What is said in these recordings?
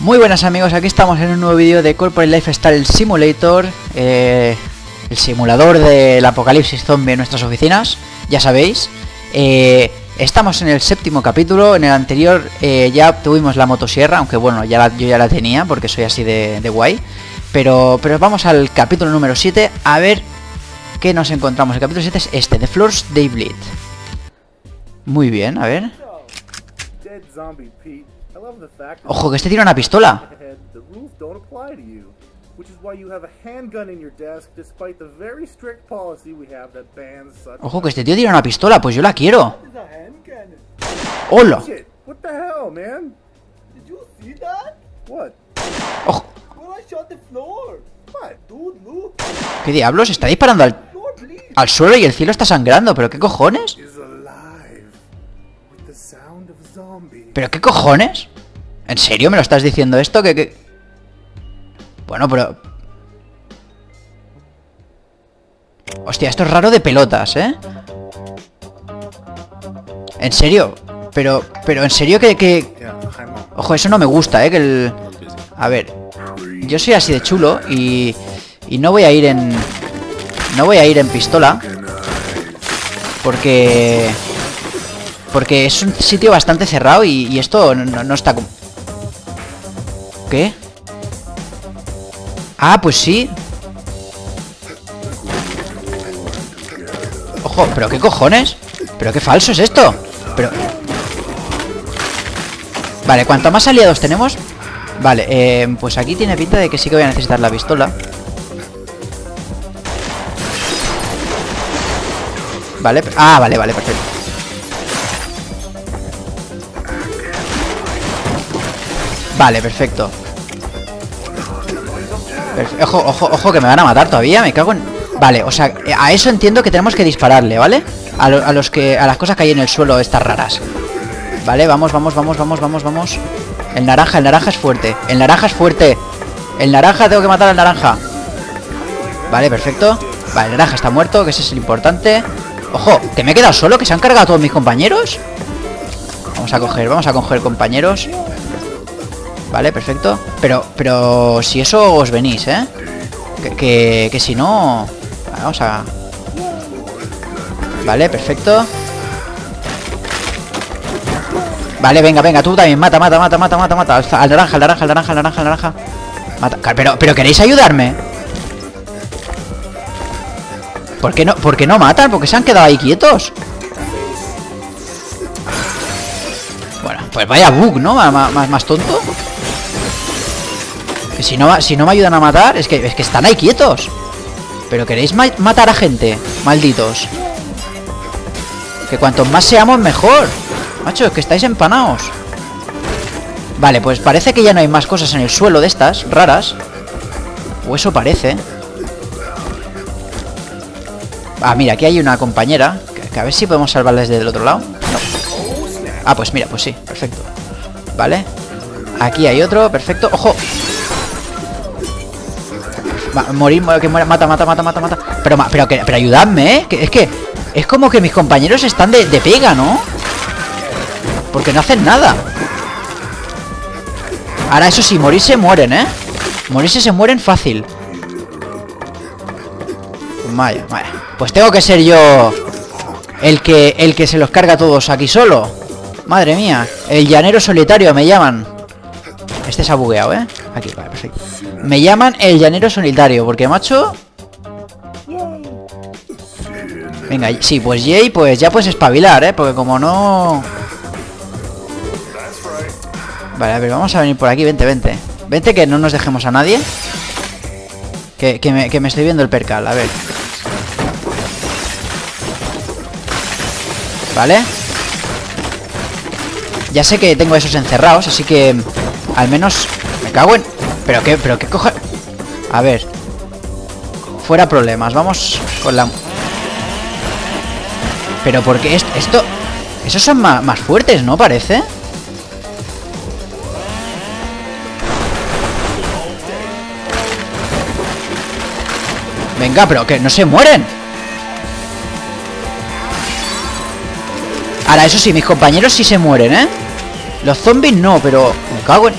Muy buenas amigos, aquí estamos en un nuevo vídeo de Corporate Lifestyle Simulator eh, El simulador del apocalipsis zombie en nuestras oficinas, ya sabéis. Eh, Estamos en el séptimo capítulo, en el anterior eh, ya tuvimos la motosierra Aunque bueno, ya la- yo ya la tenía porque soy así de, guay. Pero, pero vamos al capítulo número 7 a ver qué nos encontramos. El capítulo 7 es este, The Floors They Bleed. Muy bien, a ver zombie, Pete. I love the fact that Ojo, que este tira una pistola ahead, the rules don't apply to you. Which is why you have a handgun in your desk despite the very strict policy we have that bans such Ojo, que este tío tira una pistola, pues yo la quiero. ¡Hola! Shit, what the hell, man? Did you see that? What? ¡Ojo! When I shot the floor. What? Dude, look. ¿Qué diablos? Está disparando al, al suelo y el cielo está sangrando, ¿pero qué cojones? ¿Pero qué cojones? ¿En serio me lo estás diciendo esto? que Bueno, pero... Hostia, esto es raro de pelotas, ¿eh? ¿En serio? Pero, pero en serio que... que... Ojo, eso no me gusta, ¿eh? Que el... A ver, yo soy así de chulo y... Y no voy a ir en... No voy a ir en pistola. Porque... Porque es un sitio bastante cerrado y, y esto no, no- no está como... ¿Qué? Ah, pues sí. Ojo, pero qué cojones. Pero qué falso es esto. Pero... Vale, cuanto más aliados tenemos... Vale, eh, pues aquí tiene pinta de que sí que voy a necesitar la pistola. Vale, ah, vale, vale, perfecto. Vale, perfecto. Perfe- ojo, ojo, ojo, que me van a matar todavía, me cago en... Vale, o sea, eh, a eso entiendo que tenemos que dispararle, ¿vale? A los que... A las cosas que hay en el suelo, estas raras. Vale, vamos, vamos, vamos, vamos, vamos, vamos. El naranja, el naranja es fuerte. El naranja es fuerte. El naranja, tengo que matar al naranja. Vale, perfecto. Vale, el naranja está muerto, que ese es el importante. Ojo, que me he quedado solo, que se han cargado todos mis compañeros. Vamos a coger, vamos a coger compañeros. Vale, perfecto. Pero, pero si eso os venís, ¿eh? Que, que, si no... Vamos a... Vale, perfecto. Vale, venga, venga, tú también, mata, mata, mata, mata, mata, mata. Al, naranja, al naranja, al naranja, al naranja, al naranja. Mata. Pero, pero queréis ayudarme. ¿Por qué no, por qué no matan? Porque se han quedado ahí quietos. Bueno, pues vaya bug, ¿no? Más, más tonto. Si no, si no me ayudan a matar, es que, es que están ahí quietos. Pero queréis ma- matar a gente, malditos. Que cuantos más seamos, mejor. Macho, es que estáis empanados. Vale, pues parece que ya no hay más cosas en el suelo de estas, raras. O eso parece. Ah, mira, aquí hay una compañera. A ver si podemos salvarla desde el otro lado. No. Ah, pues mira, pues sí, perfecto. Vale. Aquí hay otro, perfecto. ¡Ojo! Morir, mo- que muera, mata, mata, mata, mata, mata. Pero, pero, pero ayudadme, ¿eh? Es que es como que mis compañeros están de, de pega, ¿no? Porque no hacen nada. Ahora, eso sí, morirse mueren, ¿eh? Morirse se mueren fácil. Vaya, vaya. Pues tengo que ser yo el que el que se los carga a todos aquí solo. Madre mía, el llanero solitario me llaman. Este se ha bugueado, ¿eh? Aquí, vale, perfecto. Me llaman el llanero solitario, porque macho. Venga, sí, pues Jay, pues ya puedes espabilar, ¿eh? Porque como no. Vale, a ver, vamos a venir por aquí, vente, vente. Vente que no nos dejemos a nadie. Que, me, que me estoy viendo el percal, a ver. ¿Vale? Ya sé que tengo esos encerrados, así que al menos me cago en... ¿Pero qué, pero qué coja... A ver. Fuera problemas, vamos con la... Pero porque es- esto... Esos son ma- más fuertes, ¿no? Parece. Venga, pero que no se mueren. Ahora, eso sí, mis compañeros sí se mueren, ¿eh? Los zombies no, pero... Me cago en...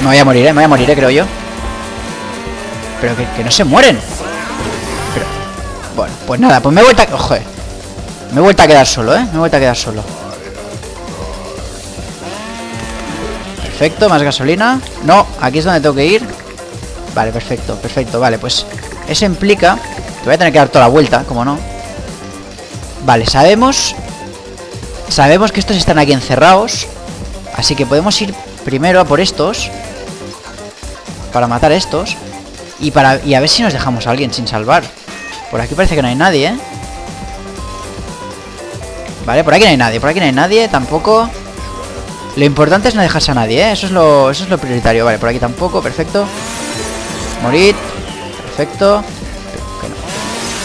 Me, voy a morir, eh, me voy a morir, eh, creo yo. Pero que, no se mueren. Pero, bueno, pues nada, pues me he vuelto a... Joder. Me he vuelto a quedar solo, ¿eh? Me he vuelto a quedar solo. Perfecto, más gasolina. No, aquí es donde tengo que ir. Vale, perfecto, perfecto. Vale, pues eso implica que voy a tener que dar toda la vuelta, como no. Vale, sabemos... Sabemos que estos están aquí encerrados. Así que podemos ir primero a por estos. Para matar a estos. Y, para, y a ver si nos dejamos a alguien sin salvar. Por aquí parece que no hay nadie, ¿eh? Vale, por aquí no hay nadie, por aquí no hay nadie, tampoco. Lo importante es no dejarse a nadie, ¿eh? Eso es lo, eso es lo prioritario. Vale, por aquí tampoco, perfecto. Morid. Perfecto.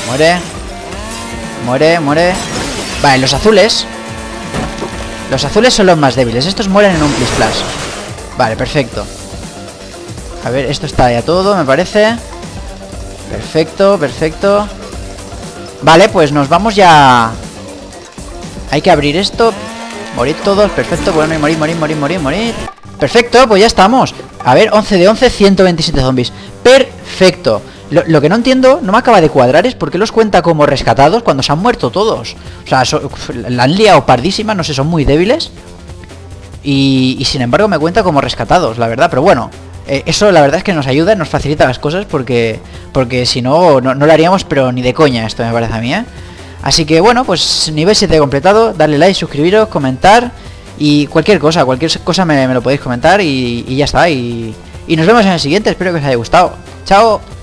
Muere. Muere, muere. Vale, los azules. Los azules son los más débiles. Estos mueren en un plis. Vale, perfecto. A ver, esto está ya todo, me parece. Perfecto, perfecto. Vale, pues nos vamos ya hay que abrir esto. Morir todos, perfecto. Bueno, y morir, morir, morir, morir, morir. Perfecto, pues ya estamos. A ver, 11 de 11, 127 zombies. Perfecto. Lo, que no entiendo, no me acaba de cuadrar, es por qué los cuenta como rescatados cuando se han muerto todos. O sea, la han liado pardísima, no sé, son muy débiles. Y, sin embargo me cuenta como rescatados, la verdad. Pero bueno, eh, eso la verdad es que nos ayuda, nos facilita las cosas porque porque si no, no, lo haríamos, pero ni de coña esto me parece a mí, ¿eh? Así que bueno, pues nivel 7 completado, darle like, suscribiros, comentar y cualquier cosa, cualquier cosa me, me lo podéis comentar y, y ya está. Y, y nos vemos en el siguiente, espero que os haya gustado. Chao.